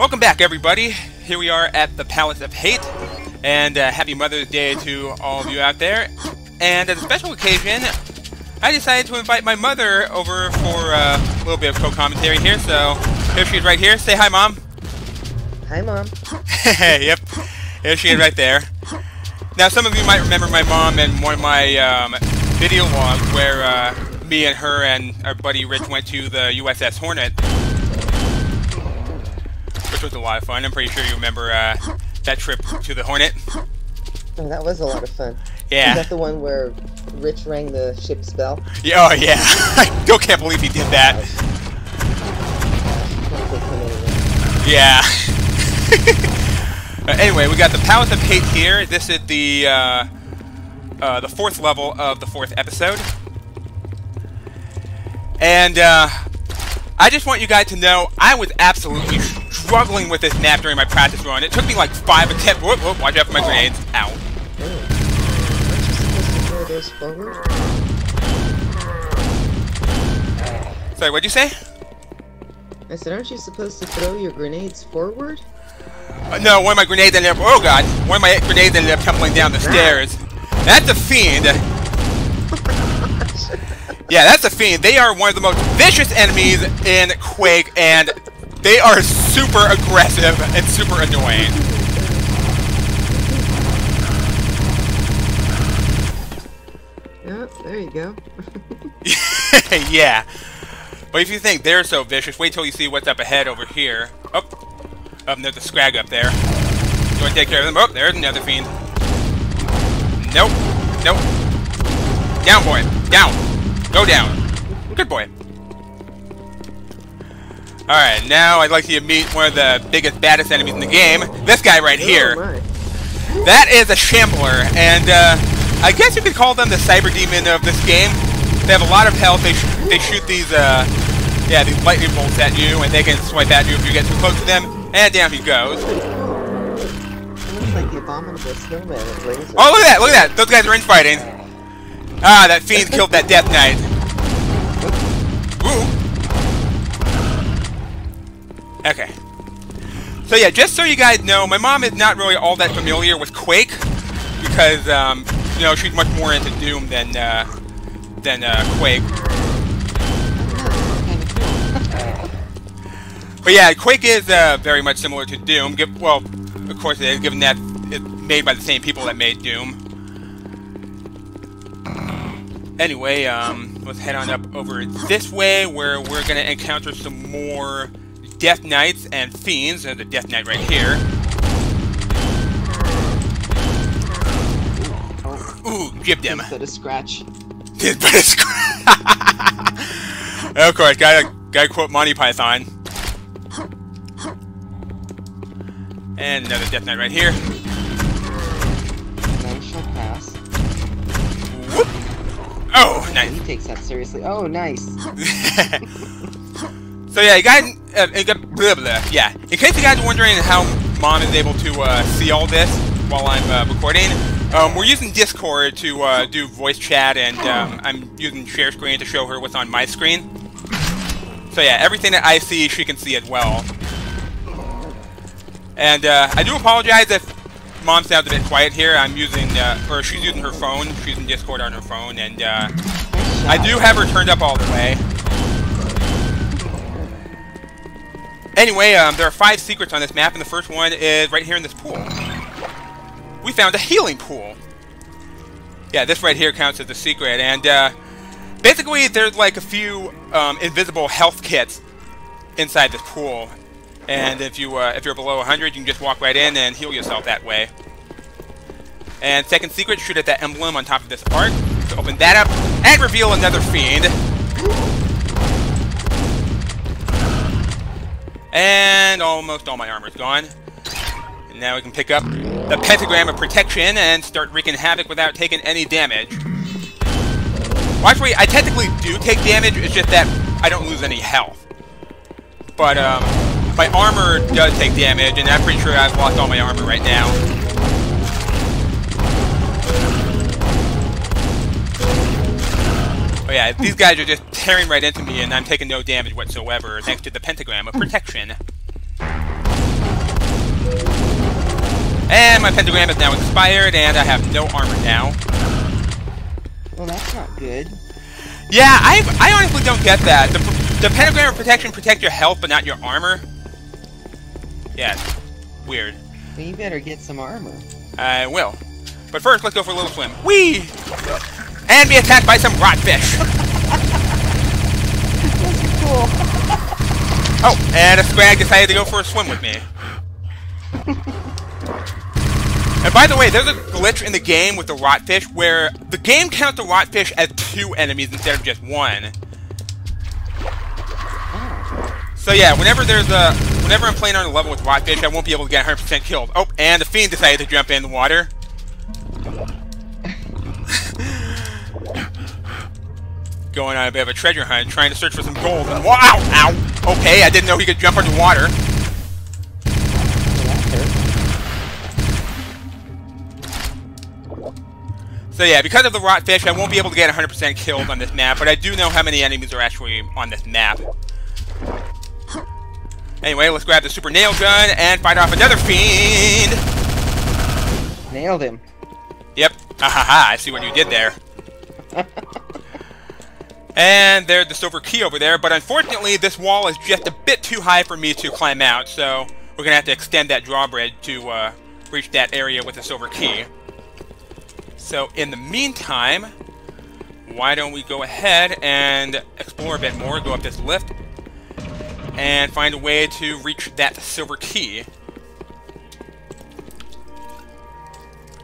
Welcome back, everybody. Here we are at the Palace of Hate, and uh, happy Mother's Day to all of you out there. And as a special occasion, I decided to invite my mother over for uh, a little bit of co-commentary here. So here she is right here. Say hi, Mom. Hi, Mom. yep, here she is right there. Now, some of you might remember my mom in one of my um, video logs where uh, me and her and our buddy Rich went to the USS Hornet, which was a lot of fun. I'm pretty sure you remember uh, that trip to the Hornet. Oh, that was a lot of fun. Yeah. Is that the one where Rich rang the ship's bell? Yeah, oh yeah. I still can't believe he did that. Yeah. uh, anyway, we got the Palace of Hate here. This is the uh, uh, the fourth level of the fourth episode. And uh, I just want you guys to know I was absolutely struggling with this map during my practice run. It took me like five attempts. Whoop, whoop, watch out for my grenades. Ow. Sorry, what'd you say? I said, aren't you supposed to throw your grenades forward? Uh, no, one of my grenades ended up. Oh god, one of my grenades ended up tumbling down the stairs. That's a fiend. Yeah, that's a fiend. They are one of the most vicious enemies in Quake, and they are super aggressive and super annoying. Yeah, there you go. yeah. But if you think they're so vicious, wait till you see what's up ahead over here. Oh, oh there's a scrag up there. Do I take care of them? Oh, there's another fiend. Nope. Nope. Down, boy. Down. Go down. Good boy. Alright, now I'd like you to meet one of the biggest, baddest enemies in the game. This guy right here. Oh that is a Shambler, and uh, I guess you could call them the Cyber Demon of this game. They have a lot of health. They, sh they shoot these, uh, yeah, these lightning bolts at you, and they can swipe at you if you get too close to them. And down he goes. Like the abominable snowman with lasers. Oh, look at that! Look at that! Those guys are in fighting. Ah, that fiend killed that Death Knight. Ooh. Okay. So yeah, just so you guys know, my mom is not really all that familiar with Quake because, um, you know, she's much more into Doom than uh, than uh, Quake. But yeah, Quake is uh, very much similar to Doom. Well, of course it is, given that it's made by the same people that made Doom. Anyway, um, let's head on up over this way, where we're gonna encounter some more Death Knights and Fiends. There's a Death Knight right here. Ooh, gibbed them. Instead of scratch. Did but it's Of course, gotta gotta quote Monty Python. And another Death Knight right here. None shall pass. Whoop! Oh, He takes that seriously. Oh, nice. so yeah, you guys, uh, blah, blah, yeah. In case you guys are wondering how Mom is able to uh, see all this while I'm uh, recording, um, we're using Discord to uh, do voice chat, and um, I'm using share screen to show her what's on my screen. So yeah, everything that I see, she can see as well. And uh, I do apologize if Mom sounds a bit quiet here. I'm using, uh, or she's using her phone. She's using Discord on her phone, and uh, I do have her turned up all the way. Anyway, um, there are five secrets on this map, and the first one is right here in this pool. We found a healing pool. Yeah, this right here counts as a secret, and uh, basically there's like a few um, invisible health kits inside this pool. And if you uh, if you're below 100, you can just walk right in and heal yourself that way. And second secret, shoot at that emblem on top of this arc to open that up and reveal another fiend. And almost all my armor's gone. And now we can pick up the Pentagram of Protection and start wreaking havoc without taking any damage. Well, actually, I technically do take damage, it's just that I don't lose any health. But, um, my armor does take damage, and I'm pretty sure I've lost all my armor right now. Oh yeah, these guys are just tearing right into me, and I'm taking no damage whatsoever, thanks to the pentagram of protection. And my pentagram is now expired, and I have no armor now. Well, that's not good. Yeah, I I honestly don't get that. The, the pentagram of protection protect your health, but not your armor. Yeah, weird. Well, you better get some armor. I will. But first, let's go for a little swim. Whee! And be attacked by some rotfish. cool. Oh, and a scrag decided to go for a swim with me. and by the way, there's a glitch in the game with the rotfish where the game counts the rotfish as two enemies instead of just one. So yeah, whenever there's a, whenever I'm playing on a level with rotfish, I won't be able to get 100% killed. Oh, and the fiend decided to jump in the water. Going on a bit of a treasure hunt, trying to search for some gold. And wow, ow! Okay, I didn't know he could jump underwater. So yeah, because of the rot fish, I won't be able to get 100% killed on this map, but I do know how many enemies are actually on this map. Anyway, let's grab the super nail gun and fight off another fiend! Nailed him. Yep. Ha ha ha, I see what you did there. and there's the silver key over there, but unfortunately this wall is just a bit too high for me to climb out, so we're gonna have to extend that drawbridge to uh, reach that area with the silver key. So in the meantime, why don't we go ahead and explore a bit more, go up this lift, and find a way to reach that silver key.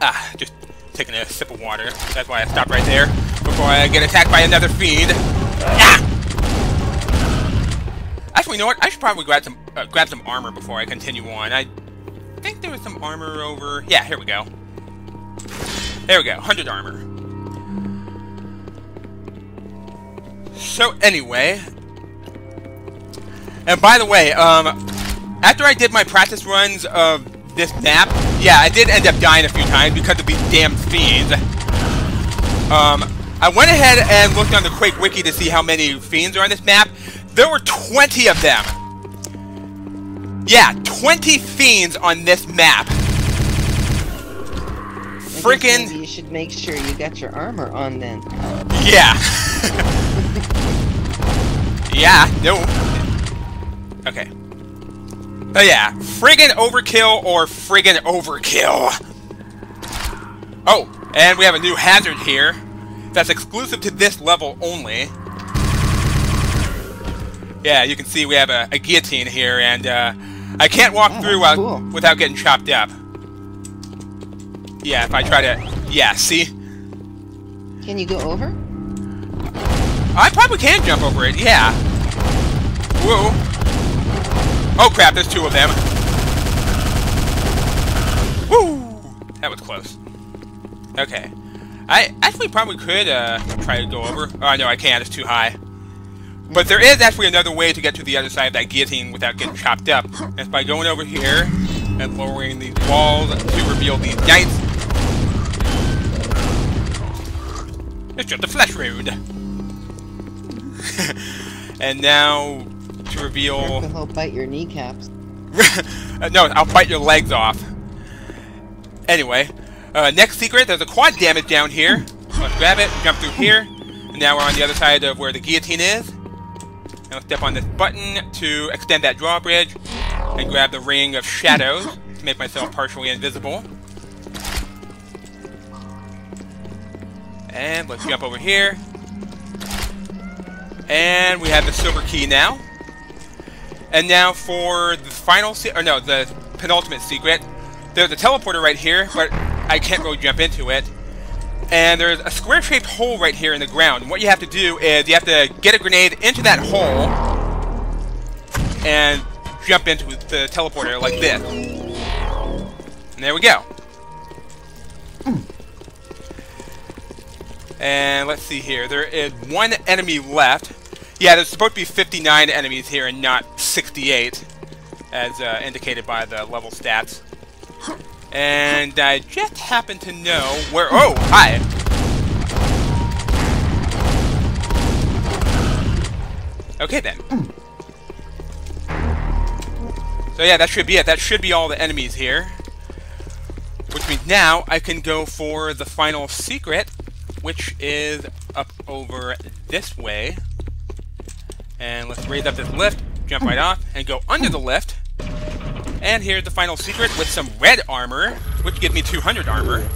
Ah, just taking a sip of water. That's why I stopped right there, before I get attacked by another fiend. Ah! Actually, you know what? I should probably grab some uh, grab some armor before I continue on. I think there was some armor over... Yeah, here we go. There we go, 100 armor. So anyway, and by the way, um, after I did my practice runs of this map, yeah, I did end up dying a few times because of these damn fiends. Um, I went ahead and looked on the Quake Wiki to see how many fiends are on this map. There were 20 of them. Yeah, 20 fiends on this map freaking. you should make sure you got your armor on then. Yeah. yeah. No. Okay. Oh yeah, friggin' overkill or friggin' overkill. Oh, and we have a new hazard here that's exclusive to this level only. Yeah, you can see we have a, a guillotine here, and uh, I can't walk oh, through uh, cool. without getting chopped up. Yeah, if I try to... Yeah, see? Can you go over? I probably can jump over it, yeah. Whoa. Oh crap, there's two of them. Woo! That was close. Okay. I actually probably could uh, try to go over. Oh, no, I can't. It's too high. But there is actually another way to get to the other side of that guillotine without getting chopped up. It's by going over here and lowering these walls to reveal these knights. It's just a flesh road. and now to reveal. He'll bite your kneecaps. No, I'll bite your legs off. Anyway, uh, next secret. There's a quad damage down here. Let's grab it. Jump through here. And now we're on the other side of where the guillotine is. And let's step on this button to extend that drawbridge and grab the ring of shadows to make myself partially invisible. And let's jump over here. And we have the silver key now. And now for the final, secret, or no, the penultimate secret. There's a teleporter right here, but I can't really jump into it. And there's a square-shaped hole right here in the ground. And what you have to do is you have to get a grenade into that hole and jump into the teleporter like this. And there we go. And let's see here. There is one enemy left. Yeah, there's supposed to be 59 enemies here and not 68, as uh, indicated by the level stats. And I just happen to know where... Oh, hi! Okay then. So yeah, that should be it. That should be all the enemies here. Which means now I can go for the final secret, which is up over this way. And let's raise up this lift, jump right off, and go under the lift. And here's the final secret with some red armor, which gives me 200 armor.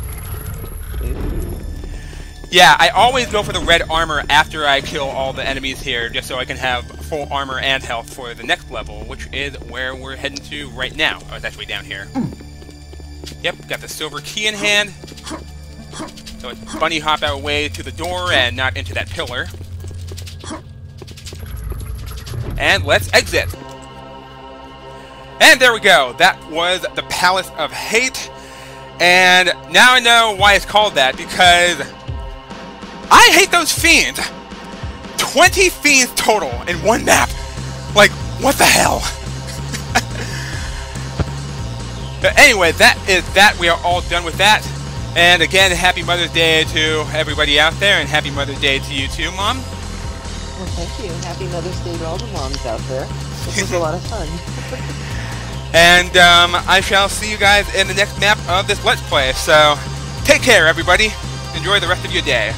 Yeah, I always go for the red armor after I kill all the enemies here, just so I can have full armor and health for the next level, which is where we're heading to right now. Oh, it's actually down here. Yep, got the silver key in hand. So it's bunny hop our way to the door and not into that pillar. And let's exit. And there we go. That was the Palace of Hate. And now I know why it's called that, because I hate those fiends. 20 fiends total in one map. Like, what the hell? but anyway, that is that. We are all done with that. And again, happy Mother's Day to everybody out there, and happy Mother's Day to you too, Mom. Well, thank you. Happy Mother's Day to all the moms out there. This was a lot of fun. And um, I shall see you guys in the next map of this Let's Play. So, take care, everybody. Enjoy the rest of your day.